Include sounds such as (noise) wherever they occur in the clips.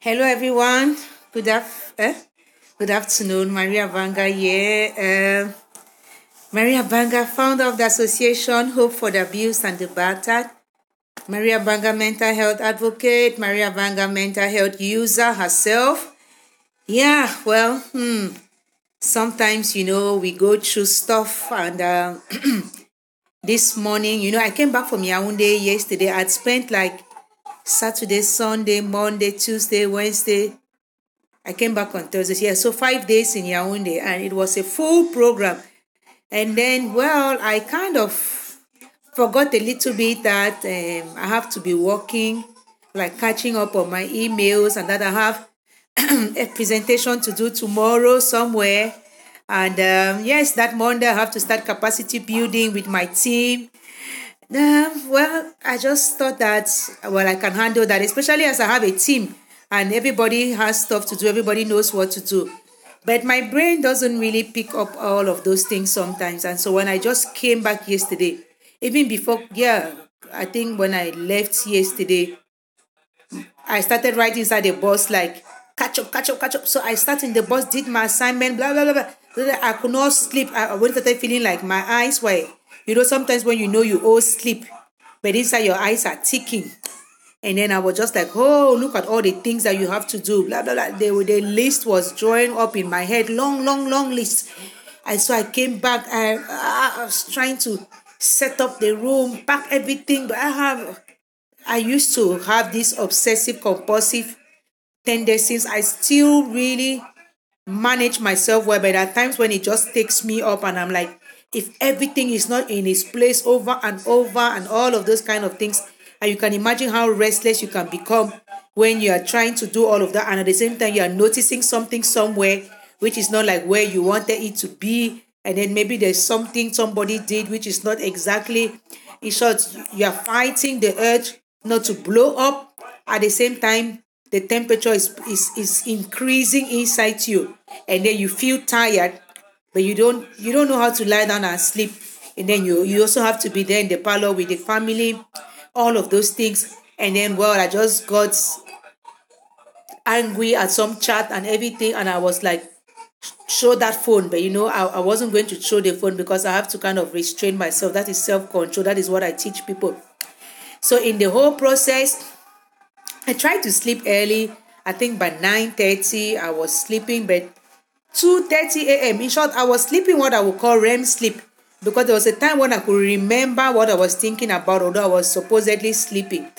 Hello, everyone. Good af- eh? Good afternoon. Maria Banga here. Uh, Maria Banga, founder of the association Hope for the Abused and the Battered. Maria Banga, mental health advocate. Maria Banga, mental health user herself. Yeah, well, hmm. Sometimes, you know, we go through stuff and uh, (clears throat) this morning, you know, I came back from Yaoundé yesterday. I'd spent like Saturday, Sunday, Monday, Tuesday, Wednesday. I came back on Thursday. Yeah, so five days in Yaoundé, and it was a full program. And then, well, I kind of forgot a little bit that um, I have to be working, like catching up on my emails, and that I have (clears throat) a presentation to do tomorrow somewhere. And um, yes, that Monday I have to start capacity building with my team. Um, well, I just thought that well I can handle that, especially as I have a team and everybody has stuff to do. Everybody knows what to do, but my brain doesn't really pick up all of those things sometimes. And so when I just came back yesterday, even before yeah, I think when I left yesterday, I started writing inside the bus like catch up, catch up, catch up. So I started in the bus, did my assignment, blah blah blah blah. I could not sleep. I went started feeling like my eyes were you know, sometimes when you know you all sleep, but inside your eyes are ticking. And then I was just like, oh, look at all the things that you have to do. Blah, blah, blah. The, the list was drawing up in my head. Long, long, long list. And so I came back and I was trying to set up the room, pack everything. But I have, I used to have this obsessive compulsive tendencies. I still really manage myself well, but at times when it just takes me up and I'm like, if everything is not in its place over and over and all of those kind of things and you can imagine how restless you can become when you are trying to do all of that and at the same time you are noticing something somewhere which is not like where you wanted it to be and then maybe there's something somebody did which is not exactly in short you are fighting the urge not to blow up. At the same time the temperature is, is, is increasing inside you and then you feel tired but you don't you don't know how to lie down and sleep. And then you you also have to be there in the parlor with the family all of those things. And then well i just got angry at some chat and everything. And i was like show that phone. But you know I, I wasn't going to show the phone because i have to kind of restrain myself. That is self-control. That is what i teach people. So in the whole process i tried to sleep early. I think by 9 30 i was sleeping. But 2:30 a.m. In short, I was sleeping what I would call REM sleep because there was a time when I could remember what I was thinking about, although I was supposedly sleeping.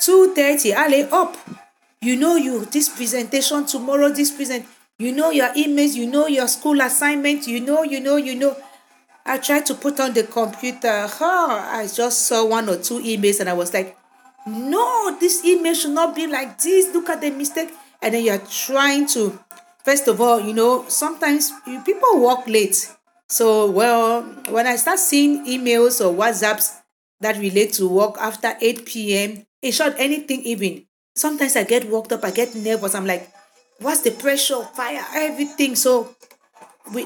2:30, I lay up. You know you this presentation tomorrow, this present, you know your emails, you know your school assignment, you know, you know, you know. I tried to put on the computer. Oh, I just saw one or two emails and I was like, no, this email should not be like this. Look at the mistake. And then you're trying to first of all, you know, sometimes people work late. So, well, when I start seeing emails or WhatsApps that relate to work after 8 p.m., in short, anything even, sometimes I get worked up, I get nervous. I'm like, what's the pressure, fire, everything. So,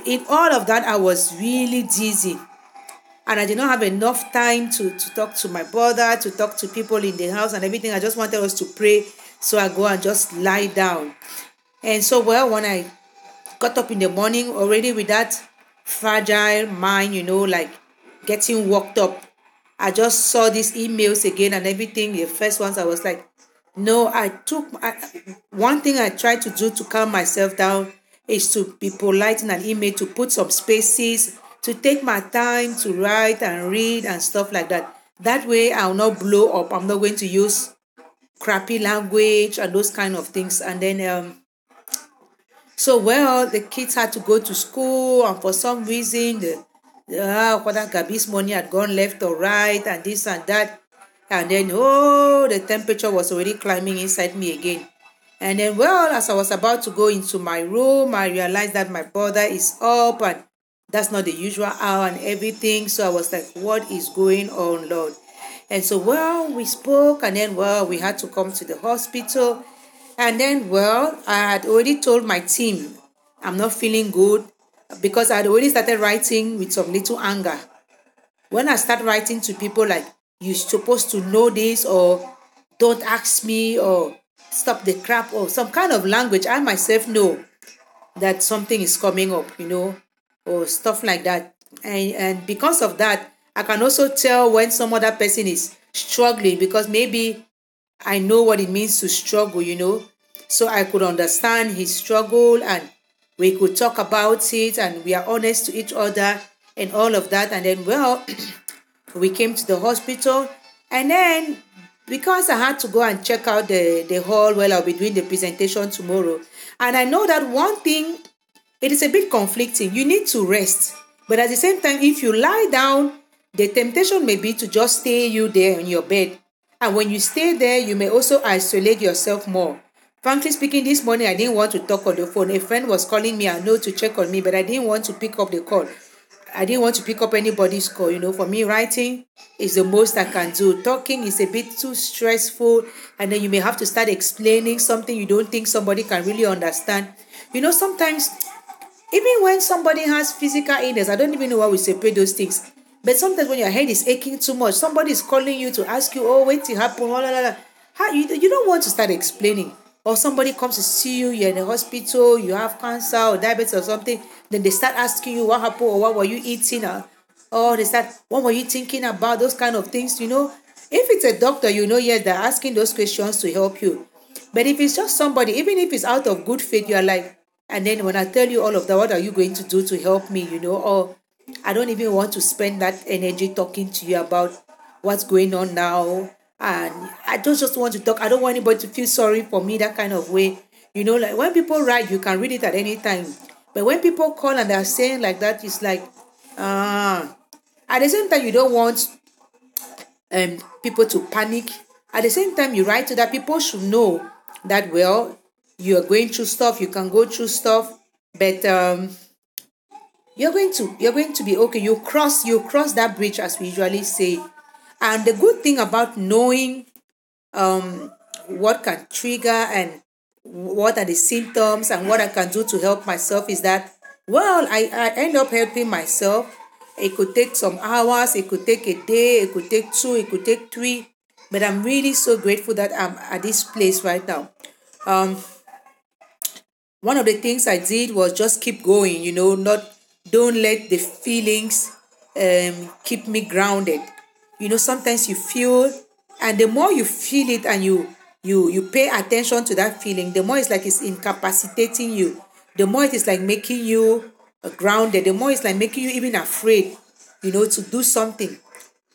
in all of that, I was really dizzy. And I did not have enough time to, to talk to my brother, to talk to people in the house and everything. I just wanted us to pray. So I go and just lie down. And so, well, when I got up in the morning already with that fragile mind, you know, like getting worked up, I just saw these emails again and everything. The first ones, I was like, no, I took I, one thing I tried to do to calm myself down is to be polite in an email, to put some spaces, to take my time to write and read and stuff like that. That way, I'll not blow up. I'm not going to use crappy language and those kind of things. And then um, so well, the kids had to go to school, and for some reason, the uh, whether Gabi's money had gone left or right, and this and that, and then oh, the temperature was already climbing inside me again. And then, well, as I was about to go into my room, I realized that my brother is up, and that's not the usual hour and everything. So I was like, what is going on, Lord? And so, well, we spoke, and then, well, we had to come to the hospital. And then, well, I had already told my team I'm not feeling good because I had already started writing with some little anger. When I start writing to people like, you're supposed to know this, or don't ask me, or stop the crap or some kind of language i myself know that something is coming up you know or stuff like that and and because of that i can also tell when some other person is struggling because maybe i know what it means to struggle you know so i could understand his struggle and we could talk about it and we are honest to each other and all of that and then well (clears throat) we came to the hospital and then because I had to go and check out the, the hall while I'll be doing the presentation tomorrow. And I know that one thing, it is a bit conflicting. You need to rest. But at the same time, if you lie down, the temptation may be to just stay you there in your bed. And when you stay there, you may also isolate yourself more. Frankly speaking, this morning I didn't want to talk on the phone. A friend was calling me I know to check on me, but I didn't want to pick up the call. I didn't want to pick up anybody's call. You know, for me, writing is the most I can do. Talking is a bit too stressful, and then you may have to start explaining something you don't think somebody can really understand. You know, sometimes, even when somebody has physical illness, I don't even know why we separate those things. But sometimes when your head is aching too much, somebody is calling you to ask you, oh, wait till happen, blah, blah, blah. How, you, you don't want to start explaining or somebody comes to see you, you're in the hospital, you have cancer or diabetes or something, then they start asking you what happened or what were you eating or, or they start, what were you thinking about, those kind of things, you know. If it's a doctor, you know, yes, they're asking those questions to help you. But if it's just somebody, even if it's out of good faith, you're like, and then when I tell you all of that, what are you going to do to help me, you know, or I don't even want to spend that energy talking to you about what's going on now and I don't just want to talk. I don't want anybody to feel sorry for me that kind of way. You know, like when people write, you can read it at any time. But when people call and they're saying like that, it's like, ah. Uh, at the same time, you don't want um people to panic. At the same time, you write to that people should know that well, you are going through stuff. You can go through stuff, but um, you're going to you're going to be okay. You cross you cross that bridge as we usually say and the good thing about knowing um, what can trigger and what are the symptoms and what I can do to help myself is that, well, I, I end up helping myself. It could take some hours, it could take a day, it could take two, it could take three. But I'm really so grateful that I'm at this place right now. Um, one of the things I did was just keep going, you know, not don't let the feelings um, keep me grounded. You know sometimes you feel and the more you feel it and you you you pay attention to that feeling the more it's like it's incapacitating you. The more it is like making you grounded. The more it's like making you even afraid you know to do something.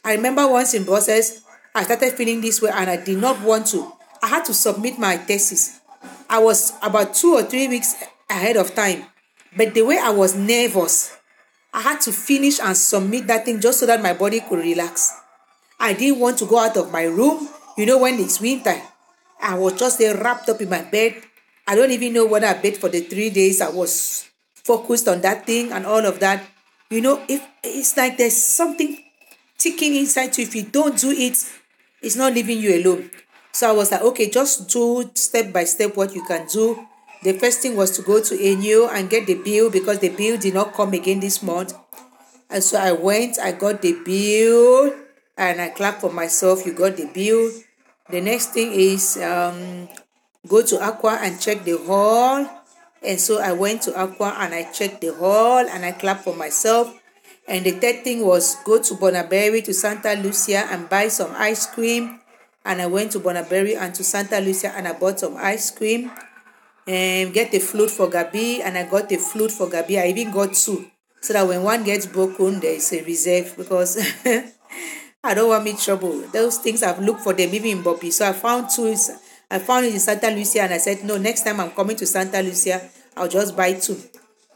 I remember once in process i started feeling this way and i did not want to. I had to submit my thesis. I was about two or three weeks ahead of time but the way i was nervous i had to finish and submit that thing just so that my body could relax I didn't want to go out of my room. You know, when it's winter, I was just there wrapped up in my bed. I don't even know what I bed for the three days. I was focused on that thing and all of that. You know, if it's like there's something ticking inside you. If you don't do it, it's not leaving you alone. So I was like, okay, just do step by step what you can do. The first thing was to go to ENEO and get the bill because the bill did not come again this month. And so I went, I got the bill and I clap for myself. You got the bill. The next thing is um, go to Akwa and check the hall. And so I went to Akwa and I checked the hall and I clap for myself. And the third thing was go to Bonabéri to Santa Lucia and buy some ice cream. And I went to Bonabéri and to Santa Lucia and I bought some ice cream. And get the flute for Gabi and I got the flute for Gabi. I even got two so that when one gets broken, there is a reserve because (laughs) I don't want me trouble. Those things I've looked for them even in Bobby. So I found two. I found it in Santa Lucia and I said, no, next time I'm coming to Santa Lucia, I'll just buy two.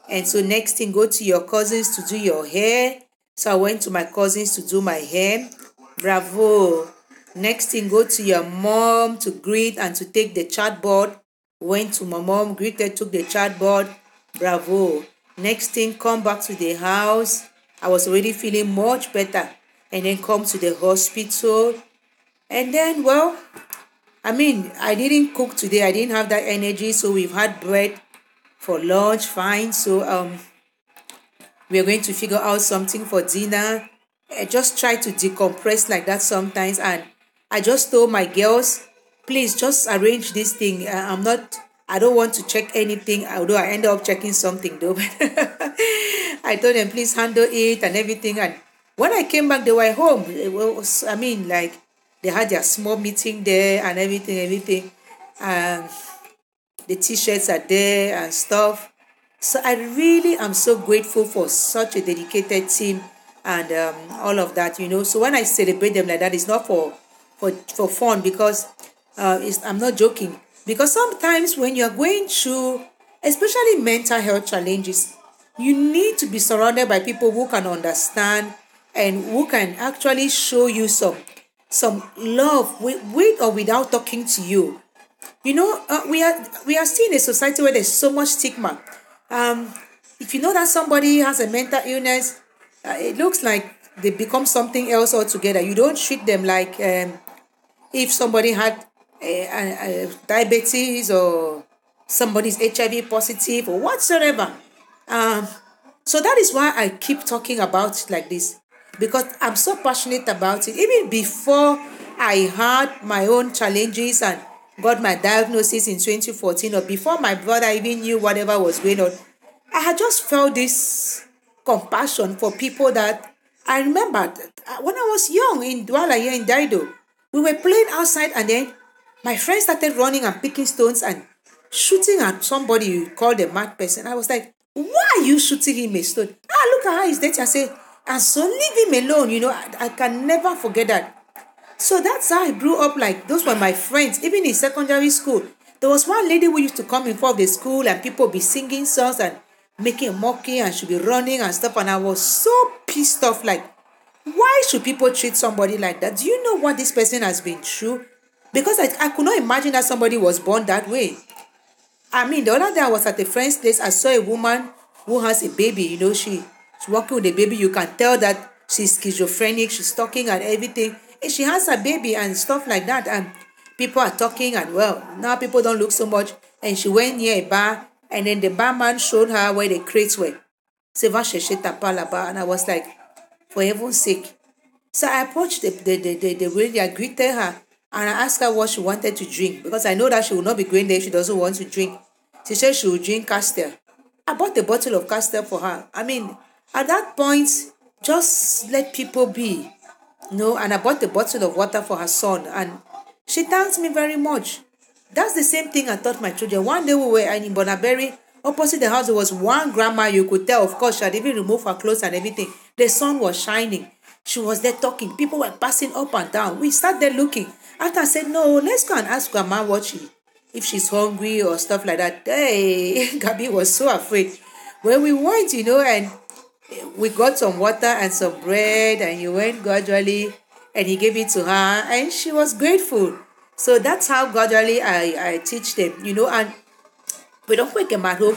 And so next thing, go to your cousins to do your hair. So I went to my cousins to do my hair. Bravo. Next thing, go to your mom to greet and to take the chatbot. Went to my mom, greeted, took the chatbot. Bravo. Next thing, come back to the house. I was already feeling much better and then come to the hospital. And then, well, I mean, I didn't cook today. I didn't have that energy. So we've had bread for lunch, fine. So um, we're going to figure out something for dinner. I just try to decompress like that sometimes. And I just told my girls, please just arrange this thing. Uh, I'm not, I don't want to check anything, although I end up checking something though. (laughs) I told them, please handle it and everything. And when I came back, they were home. It was, I mean, like, they had their small meeting there and everything, everything. And the t-shirts are there and stuff. So I really am so grateful for such a dedicated team and um, all of that, you know. So when I celebrate them like that, it's not for for for fun because uh, I'm not joking. Because sometimes when you're going through, especially mental health challenges, you need to be surrounded by people who can understand and who can actually show you some some love with, with or without talking to you. You know, uh, we are we are in a society where there's so much stigma. Um, if you know that somebody has a mental illness, uh, it looks like they become something else altogether. You don't treat them like um, if somebody had a diabetes or somebody's HIV positive or whatsoever. Um, so that is why I keep talking about it like this because I'm so passionate about it. Even before I had my own challenges and got my diagnosis in 2014 or before my brother even knew whatever was going on, I had just felt this compassion for people that I remember uh, when I was young in Douala here in Deido. We were playing outside and then my friend started running and picking stones and shooting at somebody you called a mad person. I was like, why are you shooting him a stone? Ah, look at how he's dirty. I said, and so leave him alone. You know, I, I can never forget that. So that's how I grew up. Like those were my friends. Even in secondary school, there was one lady who used to come in front of the school and people be singing songs and making a mocking and she'd be running and stuff. And I was so pissed off. Like, why should people treat somebody like that? Do you know what this person has been through? Because I, I could not imagine that somebody was born that way. I mean, the other day I was at a friend's place. I saw a woman who has a baby. You know, she, she's walking with a baby. You can tell that she's schizophrenic. She's talking and everything and she has a baby and stuff like that and people are talking and well now people don't look so much and she went near a bar and then the barman showed her where the crates were and i was like for heaven's sake so i approached the the the, the, the lady i greeted her and i asked her what she wanted to drink because i know that she will not be going there she doesn't want to drink she said she would drink castel i bought a bottle of castel for her i mean at that point just let people be no, and I bought a bottle of water for her son, and she thanks me very much. That's the same thing I taught my children. One day we were in Bonabéri, opposite the house, there was one grandma you could tell, of course, she had even removed her clothes and everything. The sun was shining. She was there talking. People were passing up and down. We sat there looking. After I said, No, let's go and ask grandma what she, if she's hungry or stuff like that. Hey, (laughs) Gabi was so afraid. When we went, you know, and we got some water and some bread and he went gradually and he gave it to her and she was grateful so that's how gradually i i teach them you know and we don't wake at home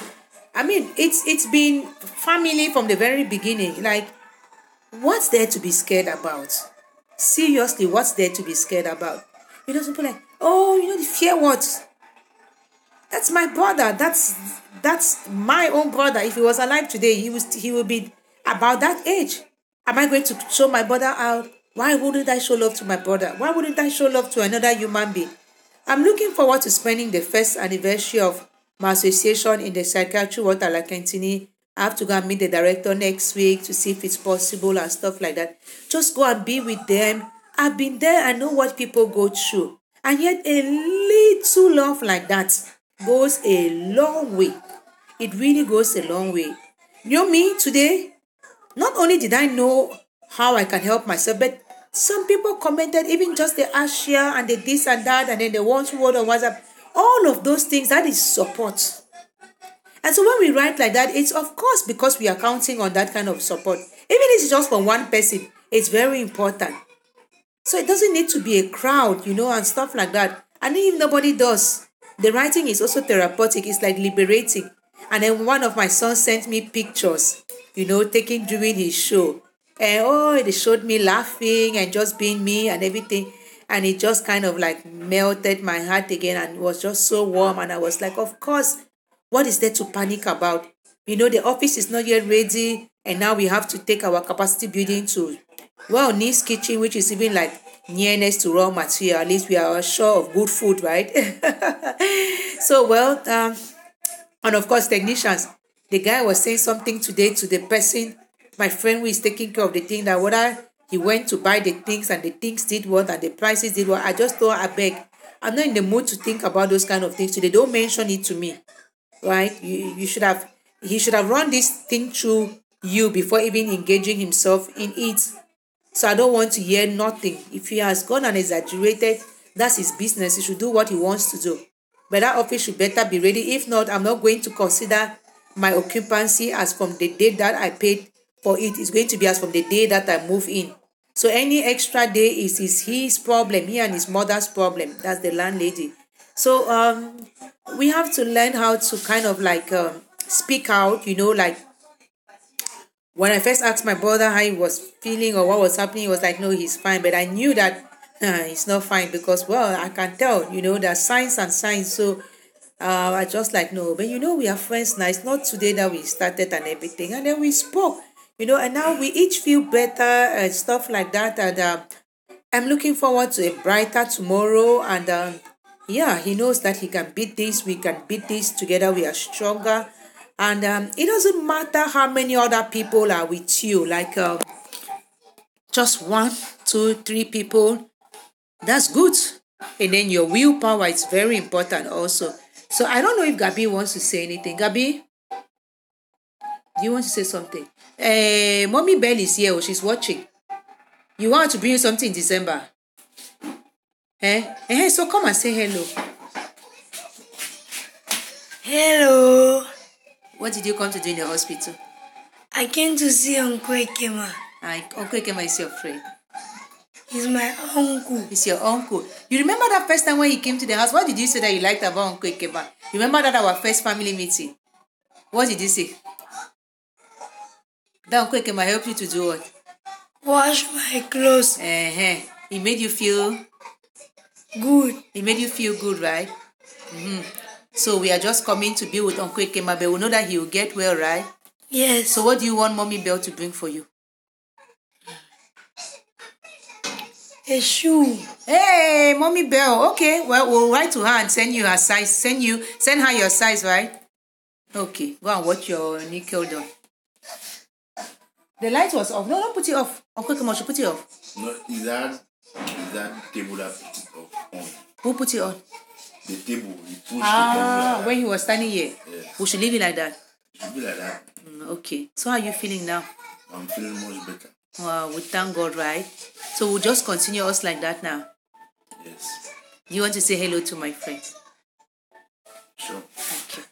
i mean it's it's been family from the very beginning like what's there to be scared about seriously what's there to be scared about you know people like oh you know the fear what that's my brother that's that's my own brother if he was alive today he was he would be about that age. Am I going to show my brother out? Why wouldn't I show love to my brother? Why wouldn't I show love to another human being? I'm looking forward to spending the first anniversary of my association in the psychiatry ward at Laquintinie. I have to go and meet the director next week to see if it's possible and stuff like that. Just go and be with them. I've been there. I know what people go through. And yet a little love like that goes a long way. It really goes a long way. You know me today, not only did I know how I can help myself, but some people commented even just the Asia and the this and that, and then the one word on WhatsApp. All of those things, that is support. And so when we write like that, it's of course because we are counting on that kind of support. Even if it's just from one person, it's very important. So it doesn't need to be a crowd, you know, and stuff like that. And if nobody does, the writing is also therapeutic. It's like liberating. And then one of my sons sent me pictures you know, taking during his show. And oh, they showed me laughing and just being me and everything. And it just kind of like melted my heart again and it was just so warm. And I was like, of course, what is there to panic about? You know, the office is not yet ready. And now we have to take our capacity building to, well, Nice Kitchen, which is even like nearness to raw material. At least we are sure of good food, right? (laughs) so, well, um, and of course, technicians. The guy was saying something today to the person, my friend who is taking care of the thing, that whether he went to buy the things and the things did what and the prices did what. I just thought, I beg, I'm not in the mood to think about those kind of things today. Don't mention it to me, right? You, you should have, he should have run this thing through you before even engaging himself in it. So I don't want to hear nothing. If he has gone and exaggerated, that's his business. He should do what he wants to do. But that office should better be ready. If not, I'm not going to consider my occupancy as from the day that I paid for it. It's going to be as from the day that I move in. So any extra day is, is his problem, he and his mother's problem. That's the landlady. So um, we have to learn how to kind of like um, speak out, you know, like when I first asked my brother how he was feeling or what was happening, he was like, no, he's fine. But I knew that (laughs) uh, he's not fine because, well, I can tell, you know, there's signs and signs. So uh, I just like, no, but you know, we are friends now. It's not today that we started and everything. And then we spoke, you know, and now we each feel better and stuff like that. And uh, I'm looking forward to a brighter tomorrow. And um, yeah, he knows that he can beat this. We can beat this together. We are stronger. And um, it doesn't matter how many other people are with you like uh, just one two three people that's good. And then your willpower is very important also. So i don't know if gabi wants to say anything. Gabi? Do you want to say something? Uh, mommy bell is here oh, she's watching. You want to bring something in december eh? eh so come and say hello hello what did you come to do in the hospital? I came to see Uncle Ekema. Uh, uncle Ekema is your friend. He's my uncle. He's your uncle. You remember that first time when he came to the house? What did you say that you liked about Uncle Ekema? You remember that our first family meeting? What did you say? That Uncle Ekema helped you to do what? Wash my clothes. Uh-huh. He made you feel good. He made you feel good, right? Mm-hmm. So we are just coming to be with Uncle Ekema, but we know that he will get well, right? Yes. So what do you want Mommy Bell to bring for you? A shoe. Hey, Mommy Bell. Okay, well, we'll write to her and send you her size. Send you, send her your size, right? Okay, go and watch your nickel done. The light was off. No, don't put it off. Uncle Ekema should put it off. No, is that, is that table that put it off on? Who put it on? the table. He pushed ah, like when he was standing here. Yes. We should leave it like that. It should be like that. Mm, okay. So how are you feeling now? I'm feeling much better. Wow, we thank God, right? So we'll just continue us like that now. Yes. You want to say hello to my friends? Sure. Okay.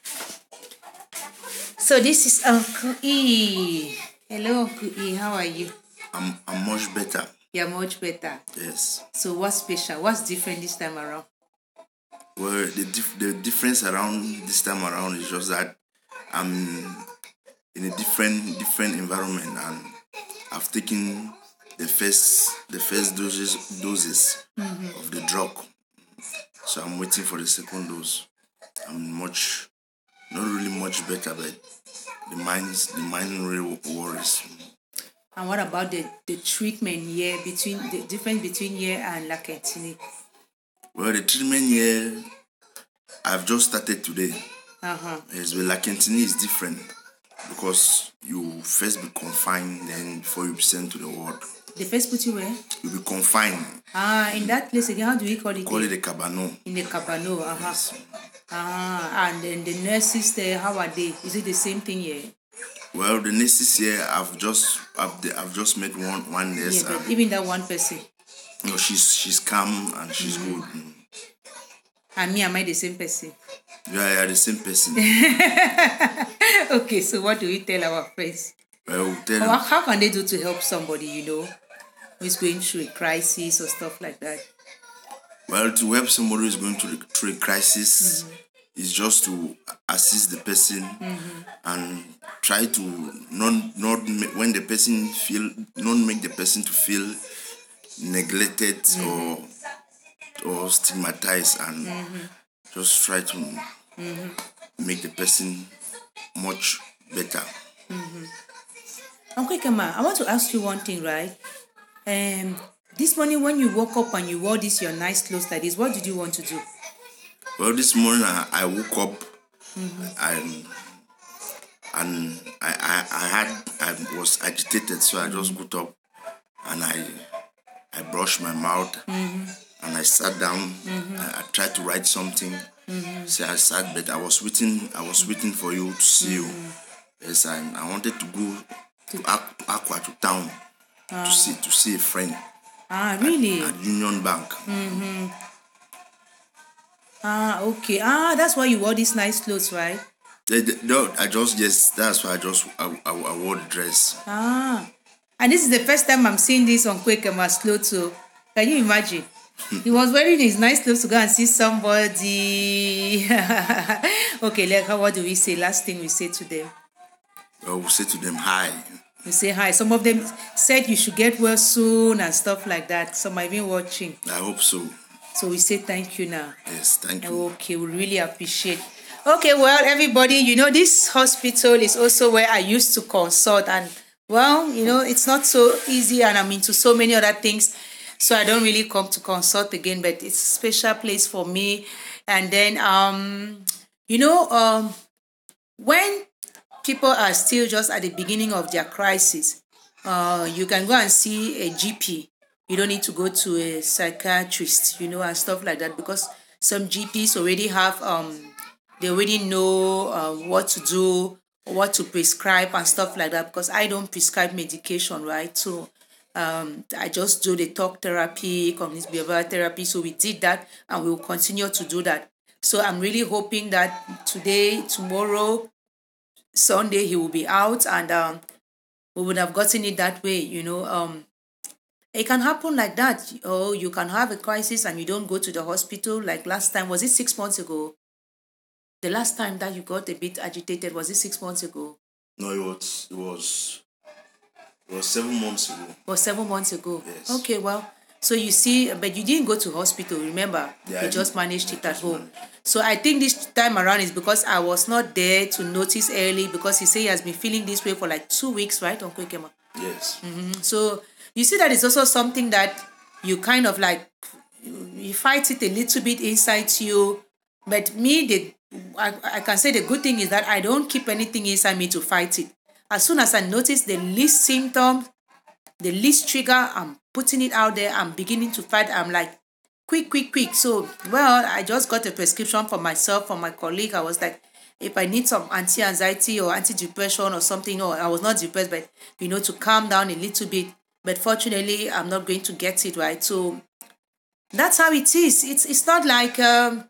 So this is Uncle E. Hello, Uncle E. How are you? I'm I'm much better. You're much better. Yes. So what's special? What's different this time around? Well, the dif- the difference around this time around is just that I'm in a different different environment and I've taken the first the first doses doses Mm-hmm. of the drug. So I'm waiting for the second dose. I'm much not really much better, but the mind's the mind really worries. And what about the, the treatment here between the difference between here and La Laquintinie? Well, the treatment here I've just started today. Uh-huh. Yes, but Laquintinie is different because you first be confined, then before you be sent to the ward. The first put you where? You'll be confined. Ah, in that place again, how do we call it? Call it a cabano. in the cabano. Uh-huh. Yes. Ah, and then the nurses there, how are they? Is it the same thing here? Well, the nurses here, I've just I've, I've just met one one nurse. Yeah, even that one person. know, she's she's calm and she's good. Mm. And me, am I the same person? Yeah, you are the same person. (laughs) okay, so what do we tell our friends? well, we'll tell you. how can they do to help somebody, you know, who is going through a crisis or stuff like that? Well, to help somebody who is going through, through a crisis is just to assist the person mm-hmm. and try to not not make, when the person feel not make the person to feel neglected mm-hmm. or or stigmatized and mm-hmm. just try to make the person much better. Uncle Kema, I want to ask you one thing, right? Um, this morning when you woke up and you wore this your nice clothes like this, what did you want to do? Well, this morning I, I woke up and and I, I I had I was agitated, so I just got up and I I brushed my mouth and I sat down. I, I tried to write something. So I sat, but I was waiting. I was waiting for you to see you. Yes, I, I wanted to go to Akwa to town to see to see a friend Ah, really? at Union Bank. Ah, okay. Ah, that's why you wore these nice clothes, right? No, I just yes. That's why I just I, I, I wore the dress. Ah, and this is the first time I'm seeing this Uncle Ekema's clothes. So, can you imagine? (laughs) he was wearing his nice clothes to go and see somebody. (laughs) okay, like how what do we say? Last thing we say to them. I will say to them hi. We say hi. Some of them said you should get well soon and stuff like that. Some are even watching. I hope so. So we say thank you now. Yes, thank you. Okay, we really appreciate. Okay, well, everybody, you know, this hospital is also where I used to consult, and well, you know, it's not so easy, and I'm into so many other things, so I don't really come to consult again. But it's a special place for me. And then, um, you know, um, when people are still just at the beginning of their crisis, uh, you can go and see a GP. You don't need to go to a psychiatrist, you know, and stuff like that because some GPs already have um they already know uh, what to do, what to prescribe and stuff like that. Because I don't prescribe medication, right? So um, I just do the talk therapy, cognitive behavioral therapy. So we did that, and we will continue to do that. So I'm really hoping that today, tomorrow, Sunday he will be out, and um, we would have gotten it that way. You know, um, it can happen like that. Oh, you can have a crisis and you don't go to the hospital. Like last time, was it six months ago? The last time that you got a bit agitated was it six months ago? No, it was it was it was seven months ago. Or seven months ago? Yes. Okay, well, so you see, but you didn't go to hospital. Remember, Yeah, you I just did. managed I it at home. managed. So I think this time around is because I was not there to notice early because he say he has been feeling this way for like two weeks, right, Uncle Ekema? Yes. Mm-hmm. So you see that is also something that you kind of like you fight it a little bit inside you. But me, the I, I can say the good thing is that I don't keep anything inside me to fight it. As soon as I notice the least symptom, the least trigger, I'm putting it out there. I'm beginning to fight. I'm like, quick, quick, quick. So, well, I just got a prescription for myself for my colleague. I was like, if I need some anti-anxiety or anti-depression or something, no, I was not depressed, but you know, to calm down a little bit. But fortunately, I'm not going to get it right. So that's how it is. It's it's not like um,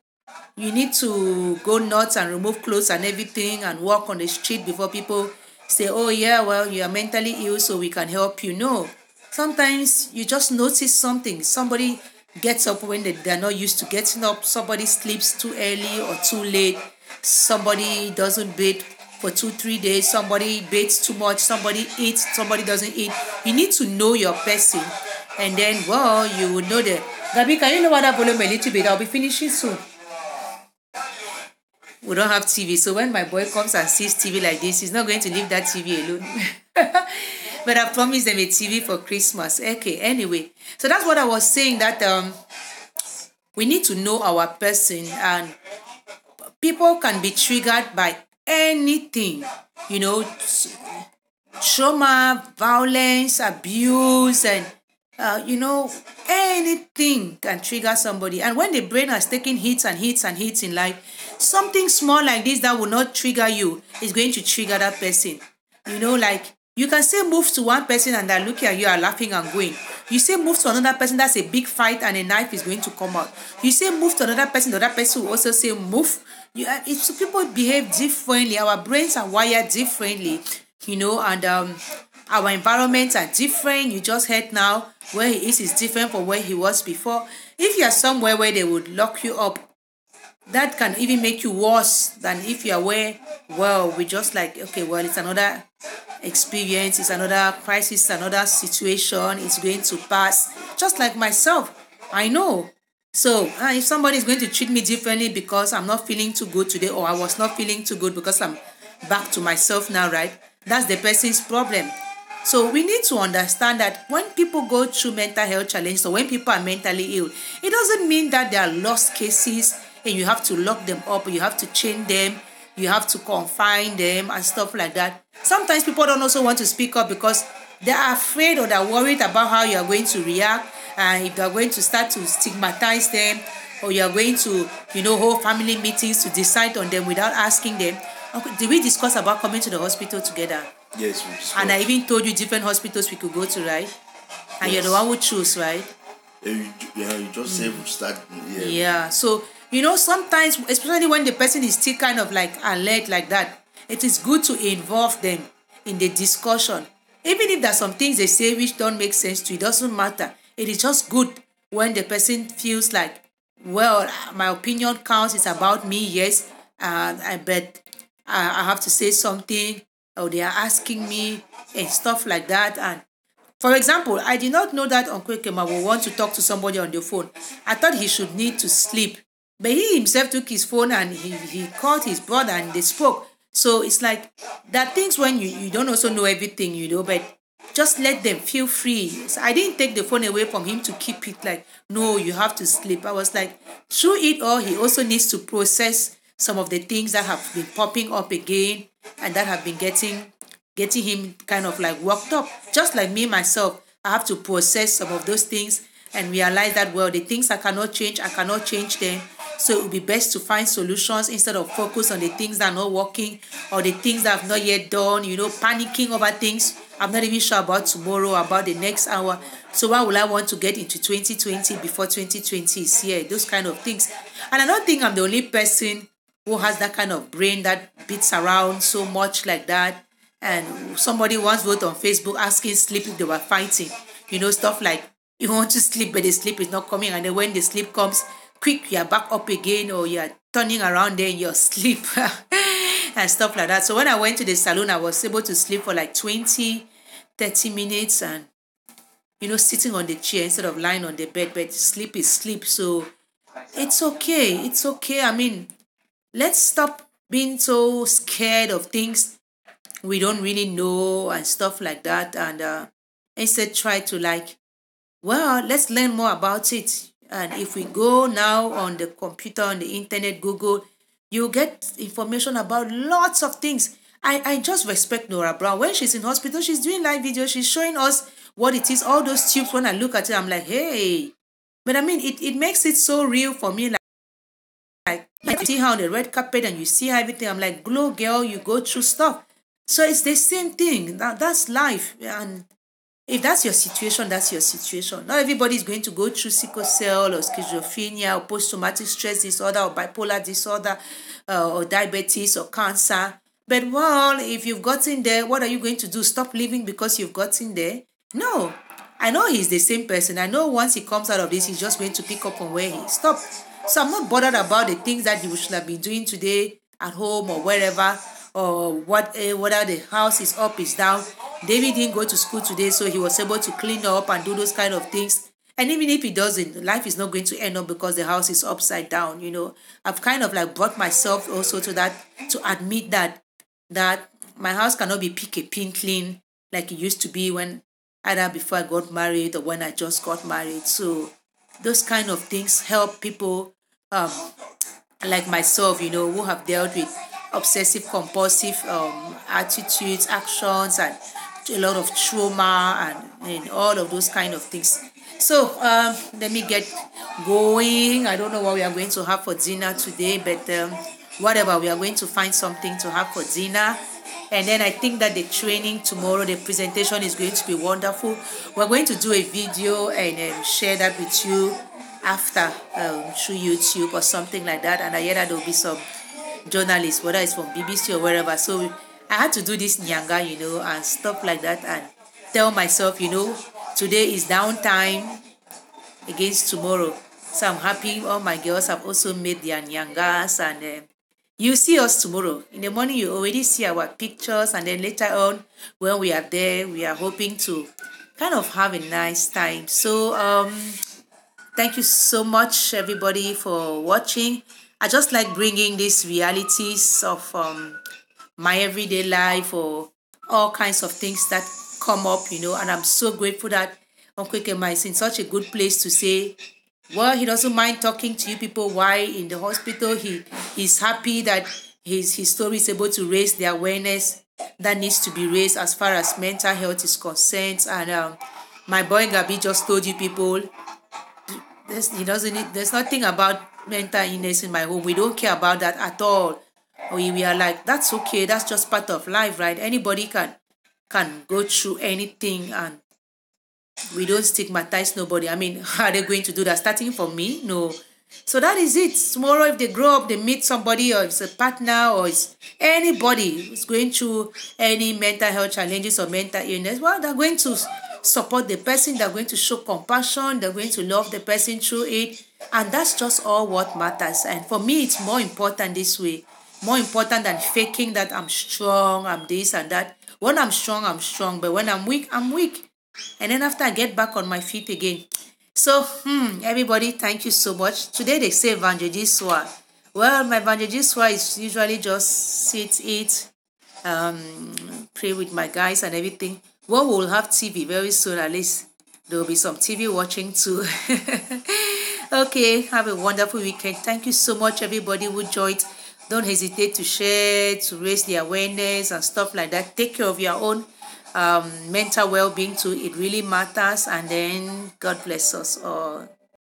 you need to go nuts and remove clothes and everything and walk on the street before people say, oh yeah, well you are mentally ill, so we can help you. No, sometimes you just notice something. Somebody gets up when they, they're not used to getting up. Somebody sleeps too early or too late. Somebody doesn't bathe for two, three days. Somebody bathes too much. Somebody eats. Somebody doesn't eat. You need to know your person. And then, well, you will know that. Gabi, can you know what that volume a little bit? I'll be finishing soon we don't have TV. So when my boy comes and sees TV like this, he's not going to leave that TV alone. (laughs) but I promised them a TV for Christmas. Okay, anyway. So that's what I was saying that um we need to know our person and people can be triggered by anything, you know, trauma, violence, abuse, and uh, you know, anything can trigger somebody. And when the brain has taken hits and hits and hits in life, something small like this that will not trigger you is going to trigger that person. You know, like you can say move to one person and they're looking at you are laughing and going. You say move to another person, that's a big fight and a knife is going to come out. You say move to another person, the other person will also say move. You, it's people behave differently. Our brains are wired differently, you know, and um, our environments are different. You just heard now where he is is different from where he was before. If you are somewhere where they would lock you up, that can even make you worse than if you are where well we just like okay well it's another experience it's another crisis another situation it's going to pass just like myself i know so uh, if somebody is going to treat me differently because i'm not feeling too good today or i was not feeling too good because i'm back to myself now right? That's the person's problem. So we need to understand that when people go through mental health challenges or when people are mentally ill, it doesn't mean that they are lost cases and you have to lock them up you have to chain them, you have to confine them and stuff like that. Sometimes people don't also want to speak up because they are afraid or they're worried about how you are going to react and if you are going to start to stigmatize them or you are going to, you know, hold family meetings to decide on them without asking them. Okay, did we discuss about coming to the hospital together? Yes, we discussed. And I even told you different hospitals we could go to, right? And you're the one who choose, right? Yeah, you, yeah, you just say we start. Yeah. Yeah. So, you know, sometimes, especially when the person is still kind of like alert like that, it is good to involve them in the discussion. Even if there's some things they say which don't make sense to you, it doesn't matter. It is just good when the person feels like, well, my opinion counts. It's about me, yes. Uh, I bet I I have to say something, or they are asking me and stuff like that. And for example, I did not know that Uncle Kema will want to talk to somebody on the phone. I thought he should need to sleep. But he himself took his phone and he, he called his brother and they spoke. So it's like are things when you, you don't also know everything, you know, but just let them feel free. So I didn't take the phone away from him to keep it like, no, you have to sleep. I was like, through it all, he also needs to process some of the things that have been popping up again and that have been getting getting him kind of like worked up. Just like me myself, I have to process some of those things and realize that well, the things I cannot change, I cannot change them. So it would be best to find solutions instead of focus on the things that are not working or the things that I've not yet done, you know, panicking over things I'm not even sure about tomorrow, about the next hour. So why will I want to get into 2020 before 2020 is here? Those kind of things. And I don't think I'm the only person who has that kind of brain that beats around so much like that. And somebody once wrote on Facebook asking sleep if they were fighting. You know, stuff like you want to sleep, but the sleep is not coming. And then when the sleep comes, quick, you're back up again, or you're turning around there in your (laughs) sleep (laughs) and stuff like that. So when I went to the salon, I was able to sleep for like 20, 30 minutes and you know, sitting on the chair instead of lying on the bed. But sleep is sleep. So it's okay. It's okay. I mean, let's stop being so scared of things we don't really know and stuff like that and uh, instead try to like well let's learn more about it and if we go now on the computer on the internet google you get information about lots of things i i just respect nora brown when she's in hospital she's doing live videos she's showing us what it is all those tubes when i look at it i'm like hey but i mean it, it makes it so real for me like like you see her on the red carpet and you see her everything. I'm like, glow girl, you go through stuff. So it's the same thing. That, that's life. And if that's your situation, that's your situation. Not everybody is going to go through sickle cell or schizophrenia or post-traumatic stress disorder or bipolar disorder uh, or diabetes or cancer. But well, if you've gotten there, what are you going to do? Stop living because you've gotten there? No. I know he's the same person. I know once he comes out of this, he's just going to pick up on where he stopped. So I'm not bothered about the things that you should have been doing today at home or wherever, or what uh, whether the house is up, is down. David didn't go to school today, so he was able to clean up and do those kind of things. And even if he doesn't, life is not going to end up because the house is upside down. You know, I've kind of like brought myself also to that to admit that that my house cannot be picky a pin clean like it used to be when either before I got married or when I just got married. So those kind of things help people um, like myself, you know, who have dealt with obsessive compulsive um, attitudes, actions, and a lot of trauma and, and all of those kind of things. So um, let me get going. I don't know what we are going to have for dinner today, but um, whatever, we are going to find something to have for dinner. And then I think that the training tomorrow, the presentation is going to be wonderful. We're going to do a video and um, share that with you after um, through YouTube or something like that. And I hear that there will be some journalists, whether it's from BBC or wherever. So I had to do this nyanga, you know, and stuff like that, and tell myself, you know, today is downtime against tomorrow. So I'm happy all my girls have also made their nyangas and uh, you see us tomorrow. In the morning, you already see our pictures, and then later on, when we are there, we are hoping to kind of have a nice time. So, um, thank you so much, everybody, for watching. I just like bringing these realities of um, my everyday life or all kinds of things that come up, you know, and I'm so grateful that Uncle Kema is in such a good place to say, well, he doesn't mind talking to you people why in the hospital. He he's happy that his, his story is able to raise the awareness that needs to be raised as far as mental health is concerned. And um, my boy Gabi just told you people, there's, he doesn't there's nothing about mental illness in my home. We don't care about that at all. We, we are like, that's okay. That's just part of life, right? Anybody can can go through anything and we don't stigmatize nobody. I mean, (laughs) are they going to do that? Starting from me? No. So that is it. Tomorrow, if they grow up, they meet somebody, or it's a partner, or it's anybody who's going through any mental health challenges or mental illness, well, they're going to support the person, they're going to show compassion, they're going to love the person through it. And that's just all what matters. And for me, it's more important this way. More important than faking that I'm strong, I'm this and that. When I'm strong, I'm strong. But when I'm weak, I'm weak. And then after I get back on my feet again, so, hmm, everybody, thank you so much. Today they say Evangeliswa. Well, my Evangeliswa is usually just sit, eat, um, pray with my guys and everything. Well, we'll have TV very soon, at least. There will be some TV watching too. (laughs) okay, have a wonderful weekend. Thank you so much, everybody who joined. Don't hesitate to share, to raise the awareness and stuff like that. Take care of your own um, mental well-being too it really matters and then god bless us all